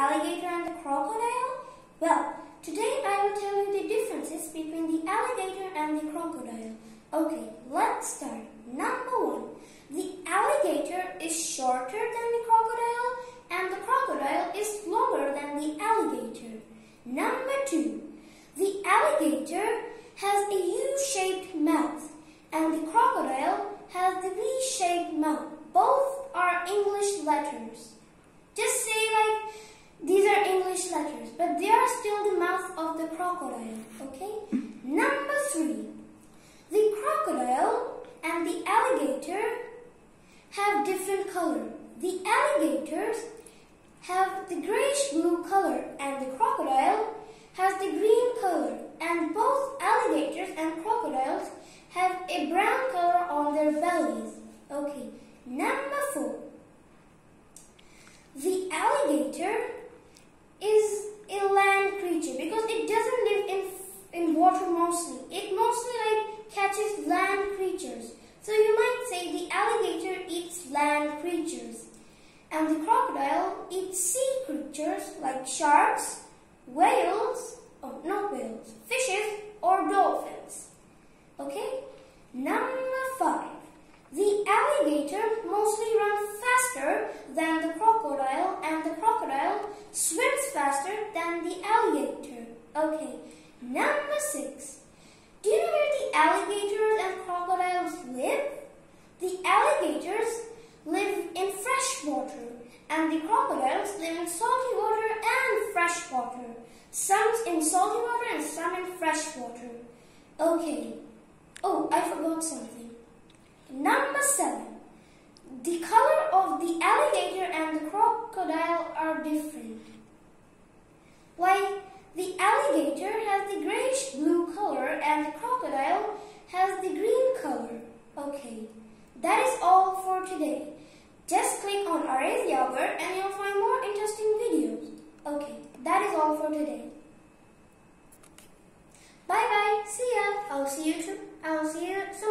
alligator and the crocodile? Well, today I will tell you the differences between the alligator and the crocodile. Okay, let's start. Number one, the alligator is shorter than the crocodile and the crocodile is longer than the alligator. Number two, the alligator has a U-shaped mouth and the crocodile has the V-shaped mouth. Both are English letters. Just these are English letters, but they are still the mouth of the crocodile, okay? Number three, the crocodile and the alligator have different color. The alligators have the grayish blue color and the crocodile has the green color and both alligators and crocodiles have a brown color on their bellies. Okay, number four. The alligator is a land creature because it doesn't live in, in water mostly. It mostly like catches land creatures. So you might say the alligator eats land creatures. And the crocodile eats sea creatures like sharks, whales, oh not whales, fishes or dolphins. Okay? Number five. The alligator mostly runs faster than the crocodile and the crocodile swims faster than the alligator. Okay, number six. Do you know where the alligators and crocodiles live? The alligators live in fresh water and the crocodiles live in salty water and fresh water. Some in salty water and some in fresh water. Okay. Oh, I forgot something. Number seven. The color of the alligator and the crocodile are different. Why, the alligator has the grayish blue color and the crocodile has the green color. Okay, that is all for today. Just click on Araiz Yawer and you'll find more interesting videos. Okay, that is all for today. Bye bye. See ya. I'll see you. I'll see you some